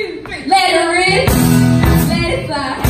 two, three. Let it rip, let it fly.